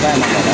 Bye-bye.